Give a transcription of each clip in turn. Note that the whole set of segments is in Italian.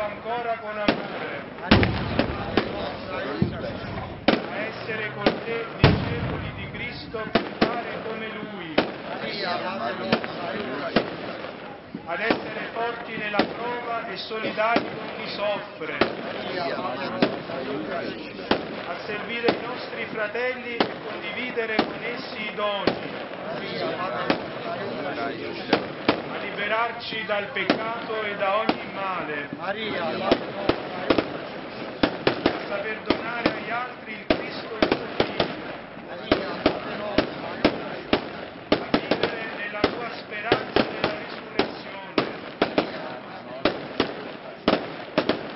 cercarlo ancora con amore, a essere con te discepoli di Cristo per fare come Lui, ad essere forti nella prova e solidari con chi soffre, a servire i nostri fratelli e condividere con essi i doni, A liberarci dal peccato e da ogni male, Maria, a saper donare agli altri il Cristo e il suo Figlio, Maria, a vivere nella tua speranza e nella risurrezione,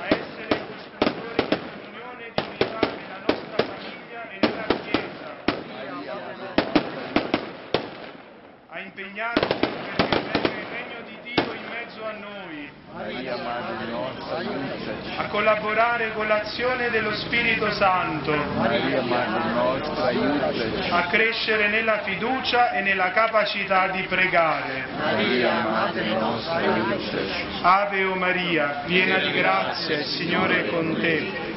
a essere costruttori di comunione e di unità nella nostra famiglia e nella Chiesa, Maria, Madre nostra, aiutaci. a impegnarci perché venga il regno di Dio in mezzo a noi, Maria, Madre nostra, aiutaci. a collaborare con l'azione dello Spirito Santo, Maria, Madre nostra, aiutaci. a crescere nella fiducia e nella capacità di pregare. Maria, Madre nostra, aiutaci. Ave o Maria, piena di grazia, il Signore è con te.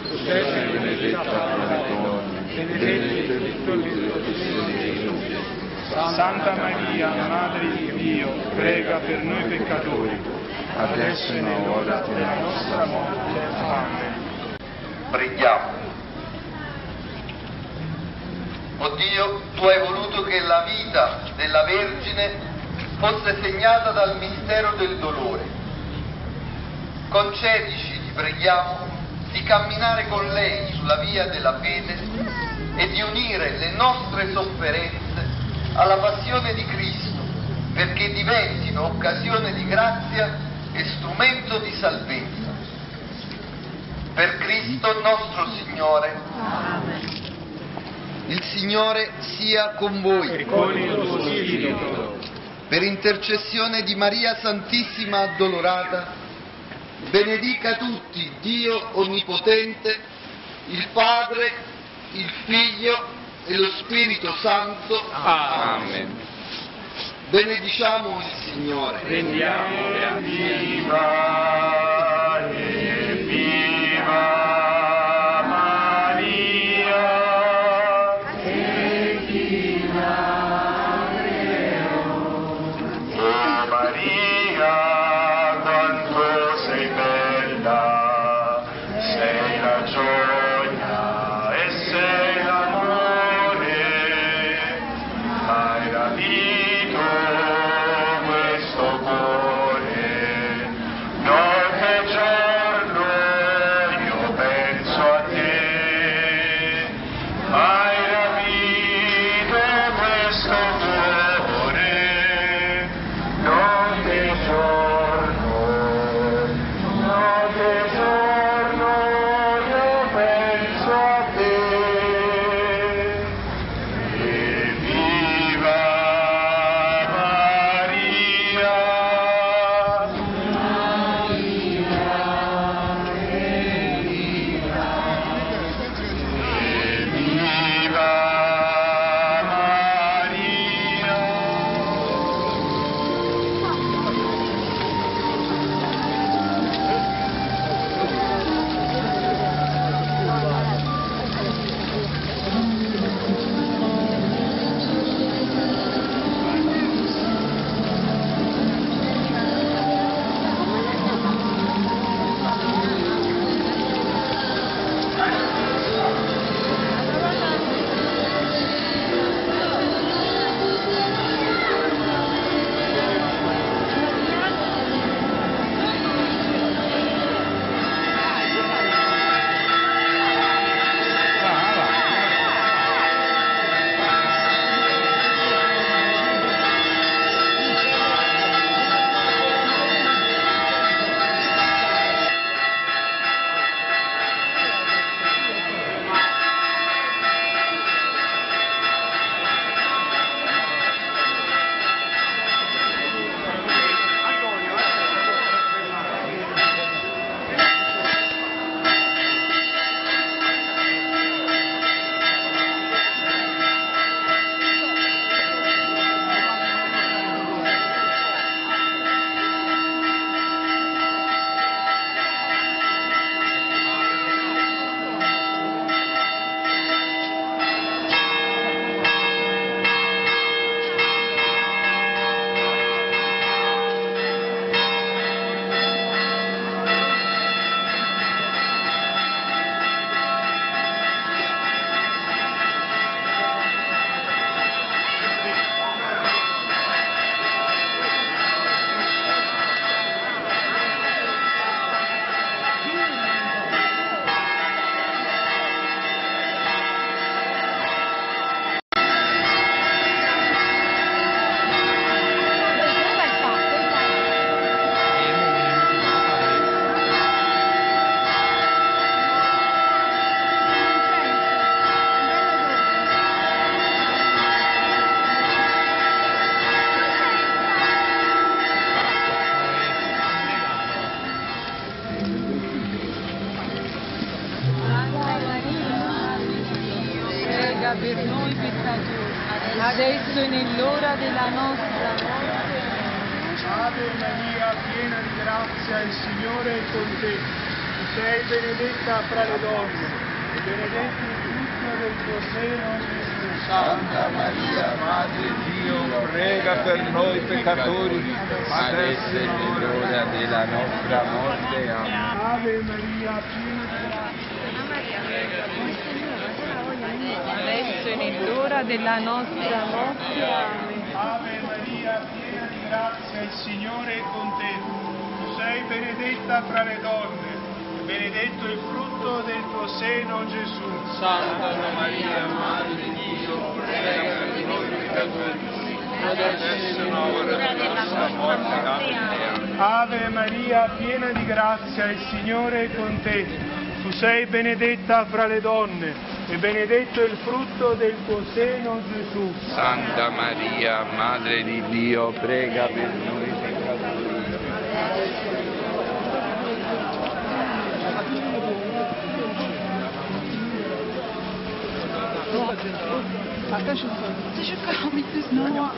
Benedetto il frutto. Santa Maria, Madre di Dio, prega per noi peccatori, adesso è l'ora della nostra morte. Amen. Preghiamo. O Dio, tu hai voluto che la vita della Vergine fosse segnata dal mistero del dolore. Concedici, ti preghiamo, di camminare con lei sulla via della fede e di unire le nostre sofferenze alla passione di Cristo, perché diventino occasione di grazia e strumento di salvezza. Per Cristo nostro Signore. Il Signore sia con voi. Con il tuo spirito, Per intercessione di Maria Santissima Addolorata, benedica tutti Dio Onnipotente, il Padre, il Figlio e lo Spirito Santo. Amen. Benediciamo il Signore. Rendiamo viva grazia, il Signore è con te. Tu sei benedetta fra le donne, e benedetto il frutto del tuo seno, Gesù. Santa Maria, Madre Dio, prega per noi peccatori, adesso e nell'ora della nostra morte. Amen. Ave Maria, piena di Adesso e nell'ora della nostra morte. Amen. Ave Maria, piena di grazia, il Signore è con te. Sei benedetta fra le donne, e benedetto il frutto del tuo seno, Gesù. Santa Maria, Madre di Dio, prega per noi peccatori, adesso e nell'ora della nostra morte. Amen. Ave Maria, piena di grazia, il Signore è con te. Tu sei benedetta fra le donne e benedetto il frutto del tuo seno, Gesù. Santa Maria, Madre di Dio, prega per noi peccatori. Attention, c'est juste 40 minutes, non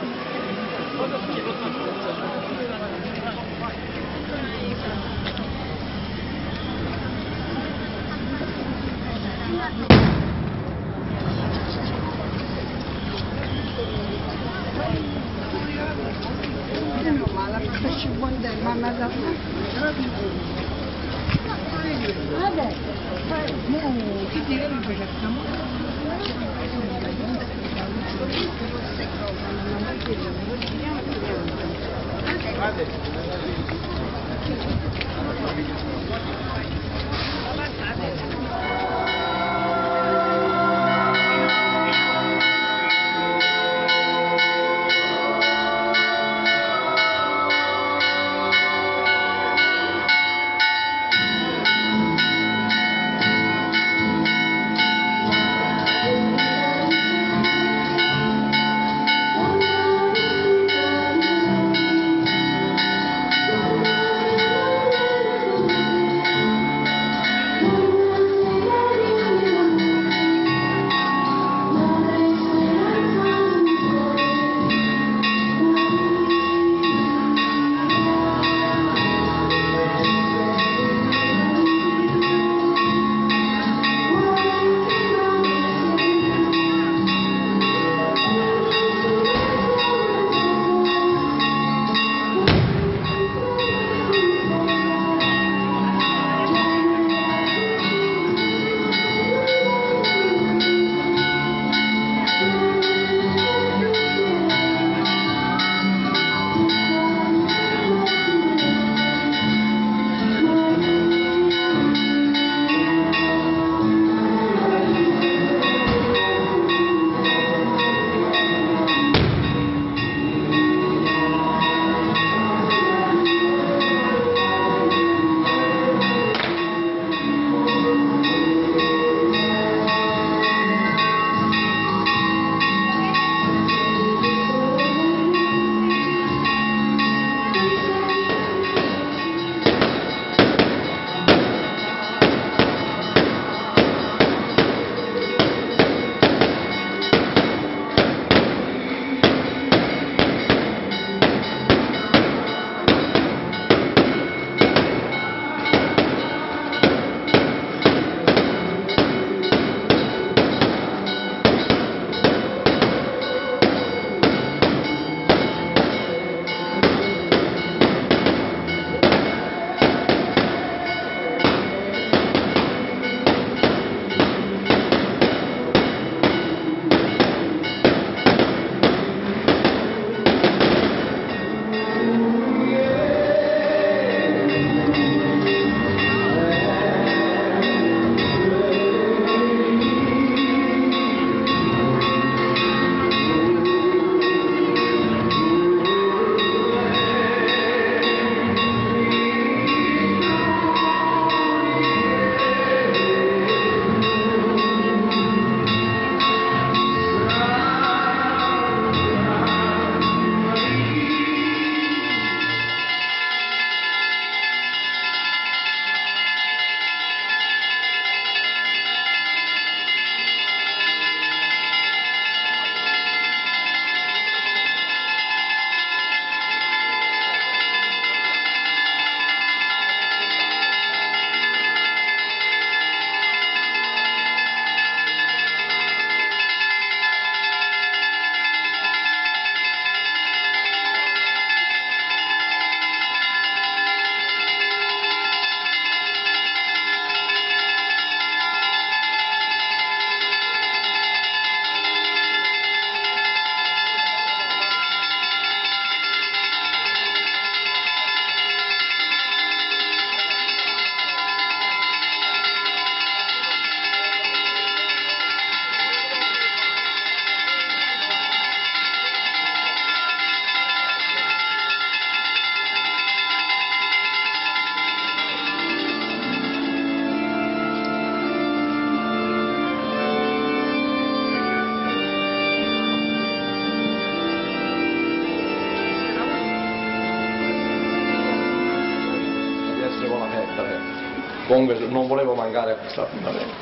Comunque non volevo mancare a questo appuntamento.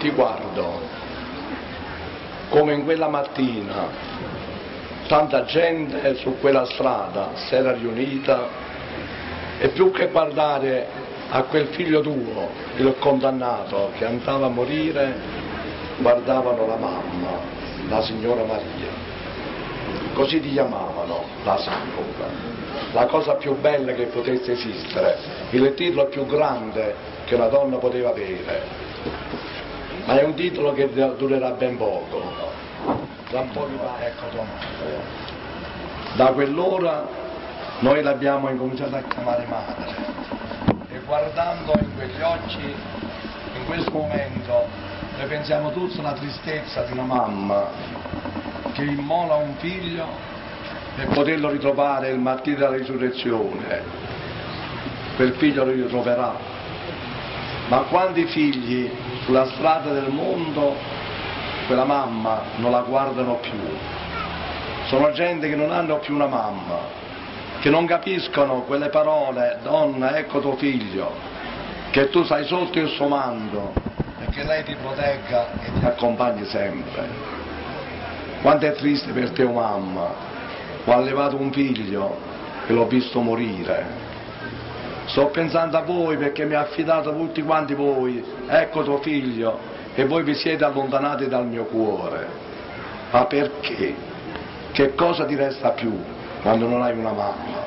Ti guardo come in quella mattina tanta gente su quella strada si era riunita e più che guardare a quel figlio tuo, il condannato che andava a morire, guardavano la mamma, la signora Maria. Così ti chiamavano la signora. La cosa più bella che potesse esistere, il titolo più grande che una donna poteva avere. Ma è un titolo che durerà ben poco. Tra un po' mi va, ecco madre. Da quell'ora noi l'abbiamo incominciato a chiamare madre e guardando in quegli occhi, in questo momento, noi pensiamo tutti alla tristezza di una mamma che immola un figlio per poterlo ritrovare il mattino della risurrezione. Quel figlio lo ritroverà. Ma quanti figli sulla strada del mondo quella mamma non la guardano più? Sono gente che non hanno più una mamma, che non capiscono quelle parole, donna, ecco tuo figlio, che tu sei sotto il suo mando e che lei ti protegga e ti accompagni sempre. Quanto è triste per te mamma, ho allevato un figlio e l'ho visto morire. Sto pensando a voi perché mi ha affidato tutti quanti voi, ecco tuo figlio, e voi vi siete allontanati dal mio cuore. Ma perché? Che cosa ti resta più quando non hai una mamma?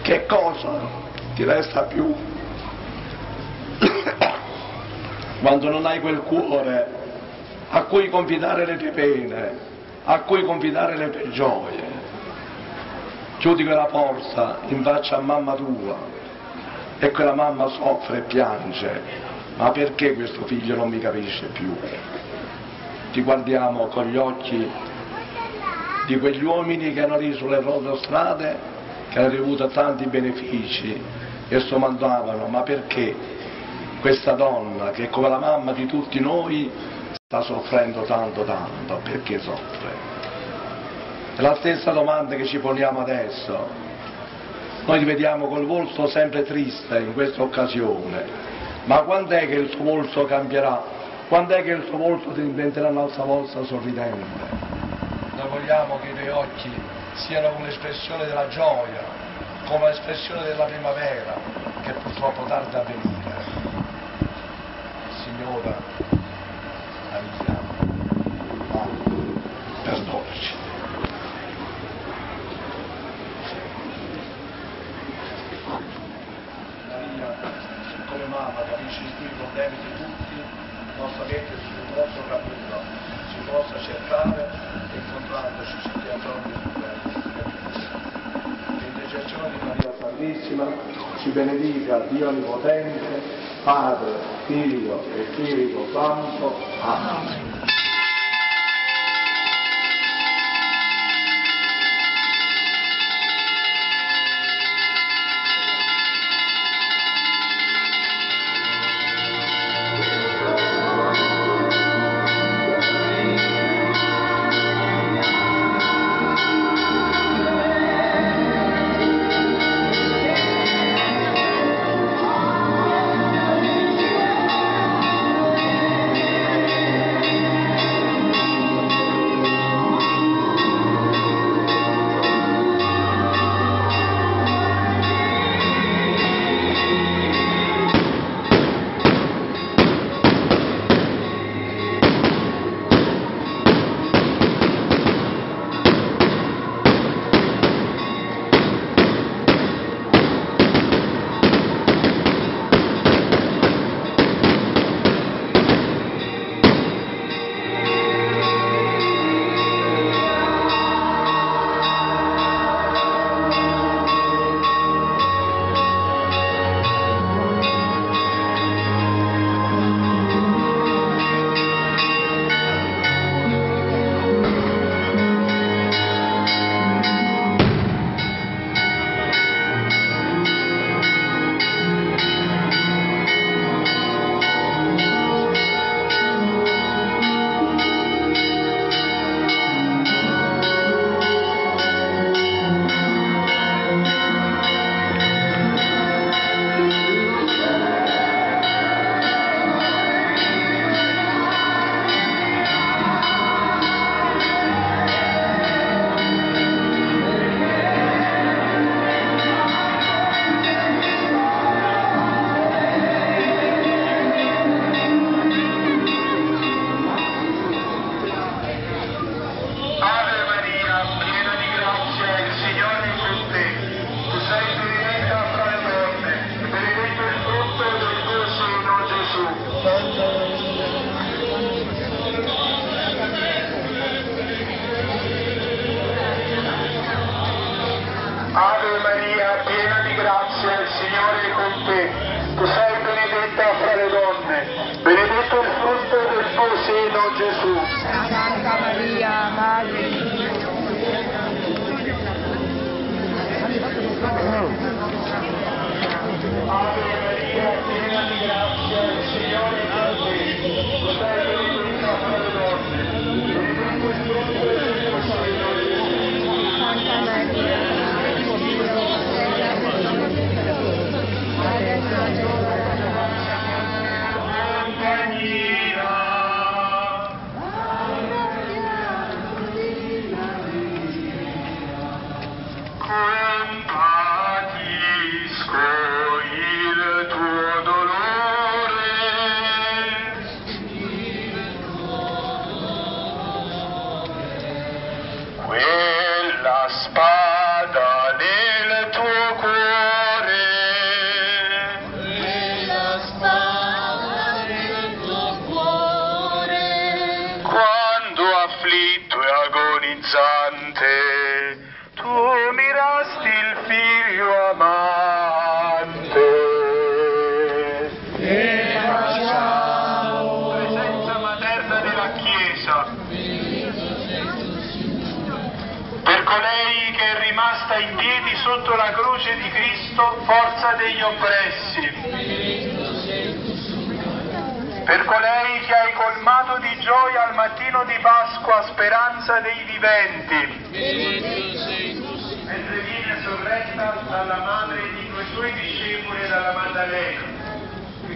Che cosa ti resta più quando non hai quel cuore a cui confidare le tue pene, a cui confidare le tue gioie. Chiudi quella porta in faccia a mamma tua e quella mamma soffre e piange, ma perché questo figlio non mi capisce più? Ti guardiamo con gli occhi di quegli uomini che erano lì sulle loro strade, che hanno ricevuto tanti benefici e somandavano, ma perché questa donna che come la mamma di tutti noi sta soffrendo tanto tanto, perché soffre? È la stessa domanda che ci poniamo adesso. Noi ti vediamo col volto sempre triste in questa occasione, ma quando è che il suo volto cambierà? Quando è che il suo volto diventerà a nostra volta sorridente? Noi vogliamo che i tuoi occhi siano come l'espressione della gioia, come l'espressione della primavera, che purtroppo tarda a venire. Signora, aiutiamo, ma perdonaci. Maria, come mamma, capisci i problemi di tutti, possa mettersi sul nostro cammino, si possa cercare e incontrandoci ci dia giorni L'intercessione di Maria Santissima ci benedica Dio Onnipotente, Padre, Figlio e Spirito Santo. Amen.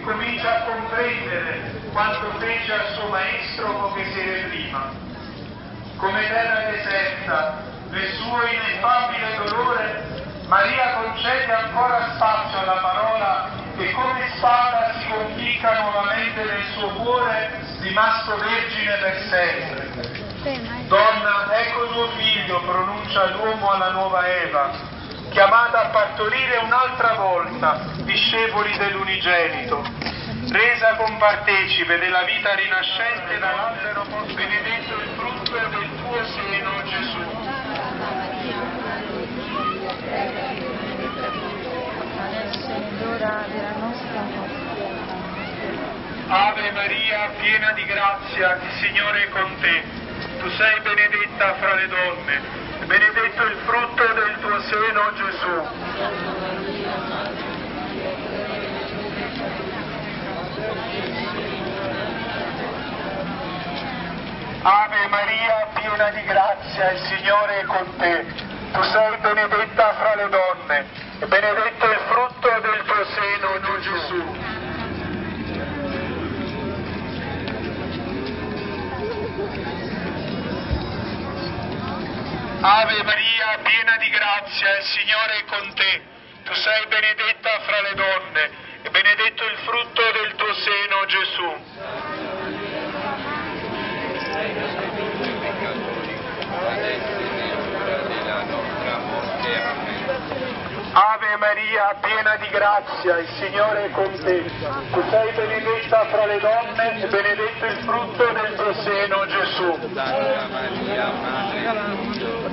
Comincia a comprendere quanto fece al suo maestro poche sere prima. Come terra deserta, nel suo ineffabile dolore, Maria concede ancora spazio alla parola che come spada si conficca nuovamente nel suo cuore, rimasto vergine per sempre. Donna, ecco tuo figlio, pronuncia l'uomo alla nuova Eva, chiamata a partorire un'altra volta, discepoli dell'unigenito, resa compartecipe della vita rinascente dall'albero benedetto il frutto del tuo seno Gesù. Ave Maria, piena di grazia, il Signore è con te. Tu sei benedetta fra le donne, benedetto il frutto del tuo seno, Gesù. Ave Maria, piena di grazia, il Signore è con te. Tu sei benedetta fra le donne, e benedetto il frutto del tuo seno, Gesù. Ave Maria, piena di grazia, il Signore è con te. Tu sei benedetta fra le donne, e benedetto il frutto del tuo seno, Gesù. Ave Maria, piena di grazia, il Signore è con te. Tu sei benedetta fra le donne, e benedetto il frutto del tuo seno, Gesù. Santa Maria, Madre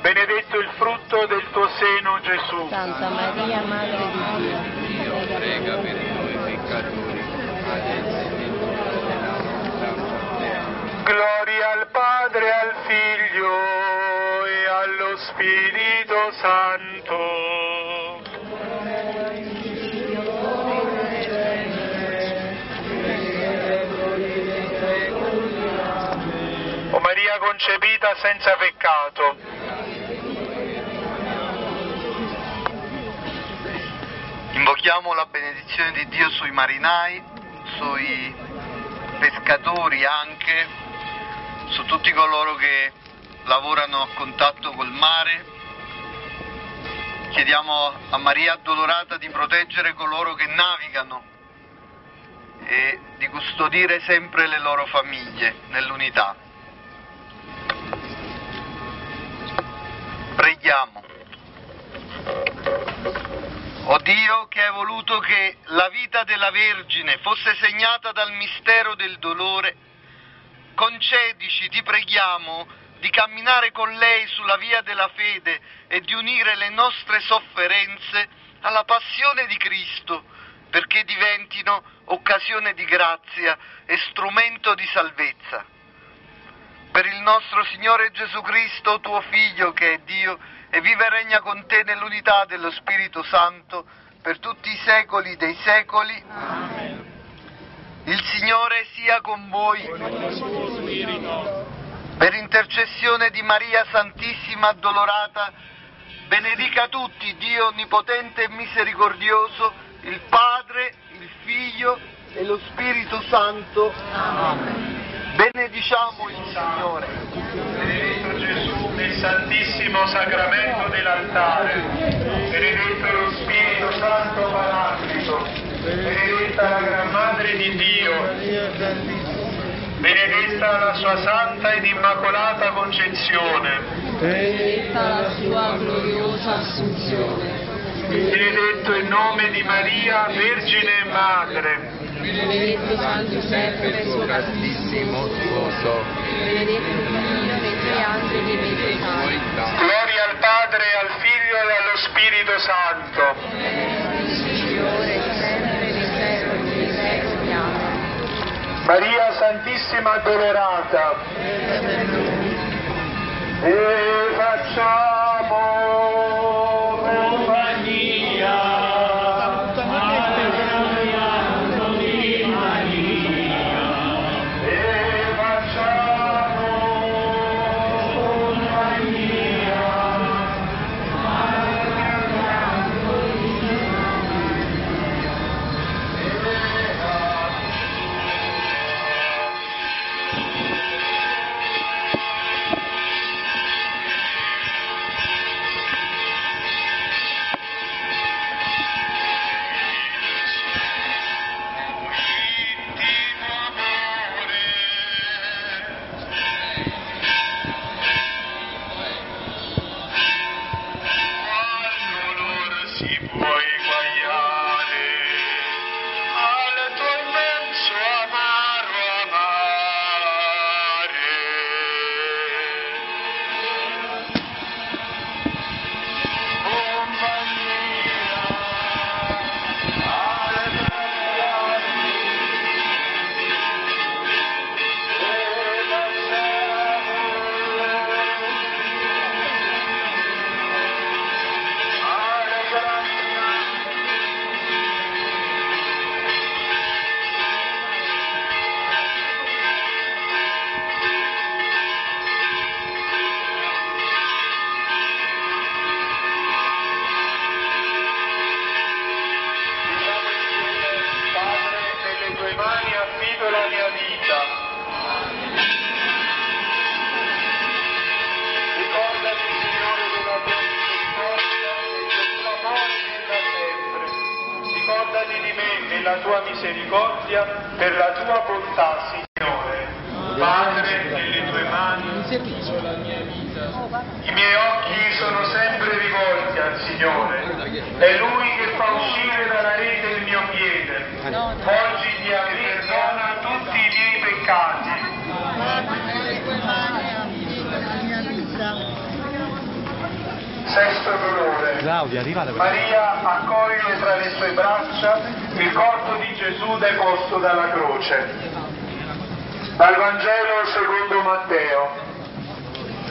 benedetto il frutto del tuo seno, Gesù. Santa Maria, Madre di Dio, prega per noi peccatori, adesso è nell'ora della nostra morte. Gloria al Padre, al Figlio e allo Spirito Santo. O Maria concepita senza peccato. Invochiamo la benedizione di Dio sui marinai, sui pescatori anche, su tutti coloro che lavorano a contatto col mare. Chiediamo a Maria Addolorata di proteggere coloro che navigano e di custodire sempre le loro famiglie nell'unità. Preghiamo. O Dio che hai voluto che la vita della Vergine fosse segnata dal mistero del dolore, concedici, ti preghiamo, di camminare con lei sulla via della fede e di unire le nostre sofferenze alla passione di Cristo, perché diventino occasione di grazia e strumento di salvezza. Per il nostro Signore Gesù Cristo, tuo Figlio, che è Dio, e vive e regna con te nell'unità dello Spirito Santo per tutti i secoli dei secoli. Il Signore sia con voi. Per intercessione di Maria Santissima Addolorata, benedica tutti Dio Onnipotente e Misericordioso, il Padre, il Figlio e lo Spirito Santo. Benediciamo il Signore. Santissimo Sacramento dell'altare, benedetto lo Spirito Santo Paraclito, benedetta la Gran Madre di Dio, benedetta la sua Santa ed Immacolata Concezione, benedetta la sua gloriosa assunzione, benedetto il nome di Maria, Vergine e Madre, benedetto San Giuseppe suo castissimo sposo, benedetto Dio gloria al Padre, al Figlio e allo Spirito Santo. Maria Santissima Addolorata, e facciamo il corpo di Gesù deposto dalla croce. Dal Vangelo secondo Matteo.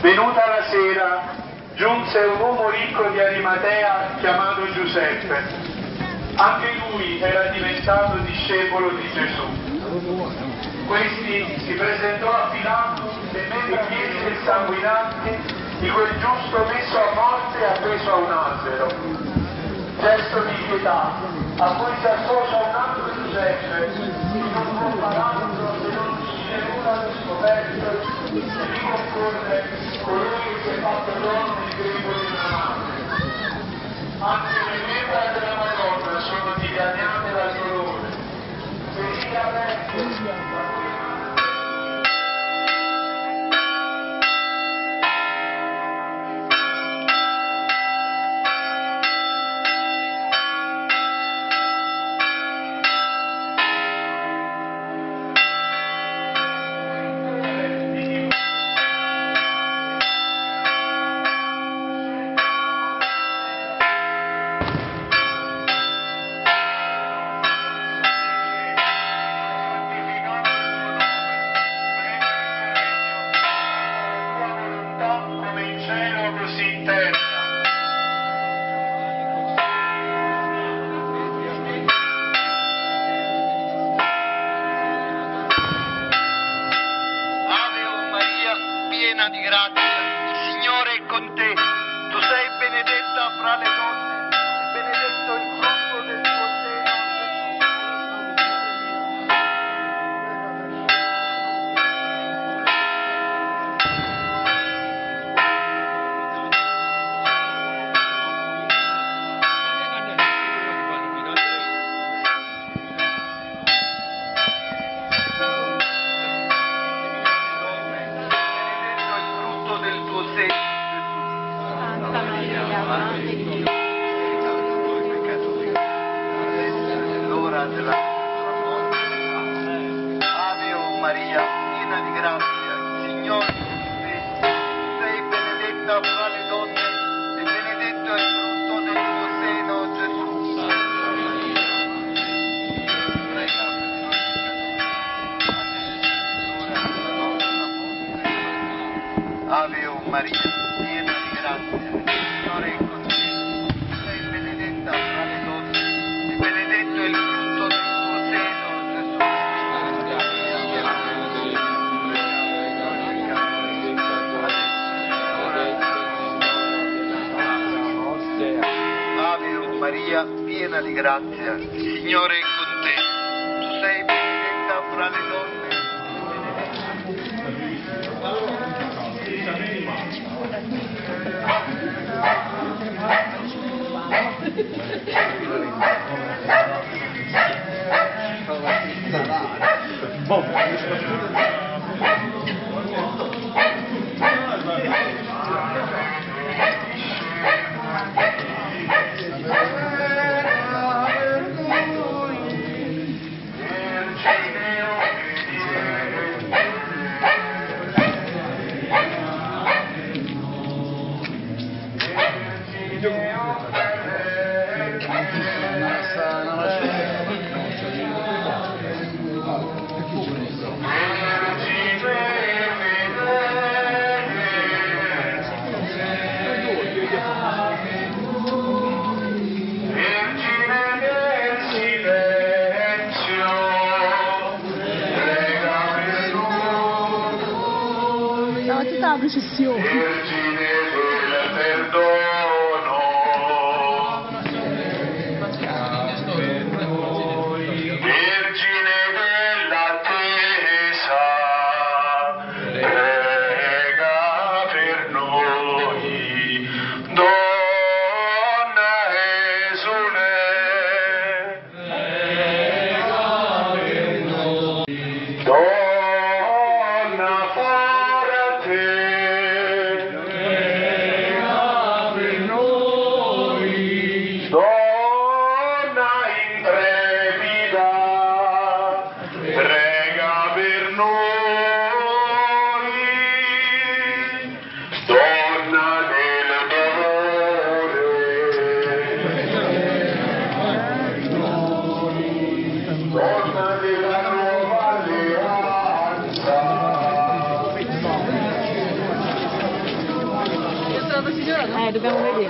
Venuta la sera, giunse un uomo ricco di Arimatea chiamato Giuseppe. Anche lui era diventato discepolo di Gesù. Questi si presentò a Pilato e mentre i piedi sanguinanti di quel giusto messo a morte appeso a un albero. Gesto di pietà a cui si associa un altro Giuseppe, che non può far altro se non uscire nulla allo scoperto e vi concorre colui che si è fatto dono di grembo di una mano. Anche le membra della Madonna sono dilaniate dal dolore. Venite a me, grazia. Il Signore è con te. Tu sei benedetta fra le donne. Bom, Mr. Seal. É do Bermuda dele.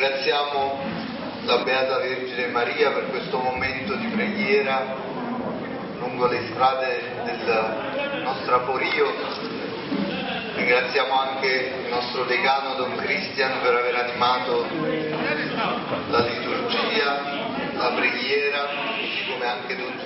Ringraziamo la Beata Vergine Maria per questo momento di preghiera lungo le strade del nostro Aporio. Ringraziamo anche il nostro decano Don Cristian per aver animato la liturgia, la preghiera, così come anche Don